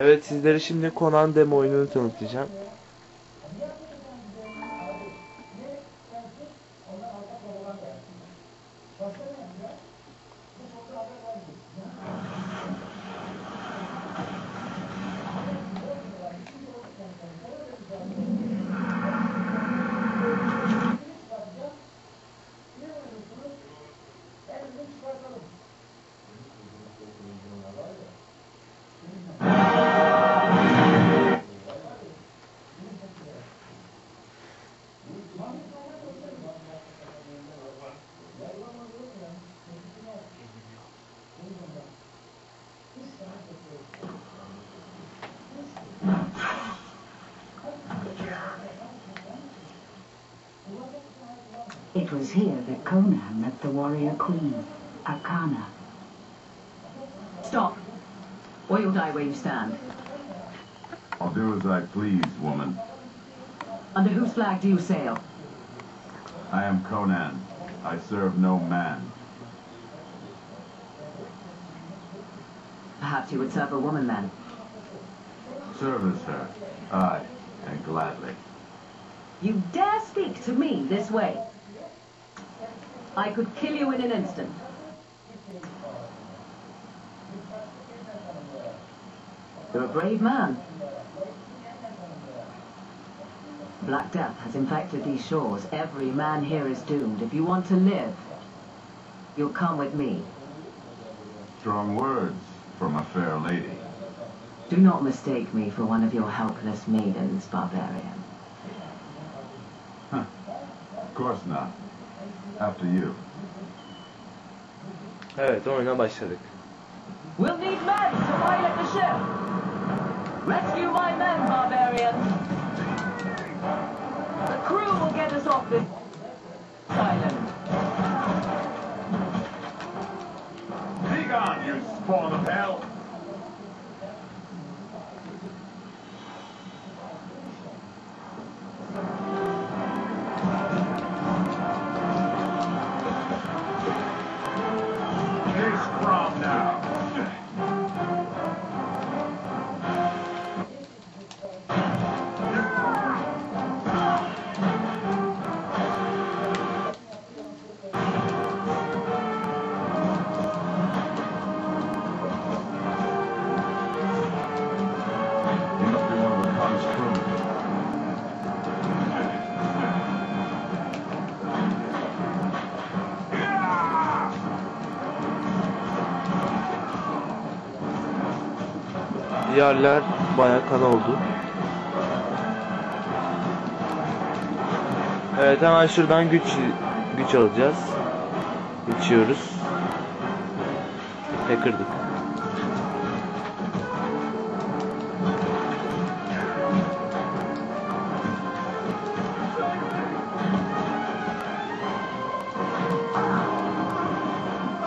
Evet sizlere şimdi Conan demo oyununu tanıtacağım. It was here that Conan met the warrior queen, Akanna. Stop. Or you'll die where you stand. I'll do as I please, woman. Under whose flag do you sail? I am Conan. I serve no man. Perhaps you would serve a woman then. Service her. Sir. Aye, and gladly. You dare speak to me this way? I could kill you in an instant. You're a brave man. Black Death has infected these shores. Every man here is doomed. If you want to live, you'll come with me. Strong words from a fair lady. Do not mistake me for one of your helpless maidens, barbarian. Of course not. After you. Evet oyuna başladık. We'll need men to pilot the ship. Rescue my men, barbarian. The crew will get us off this you spawn of hell! From Yerler bayağı kan oldu. Evet hemen şuradan güç güç alacağız. Geçiyoruz. Ve kırdık.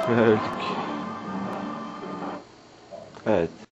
Öldük. Evet.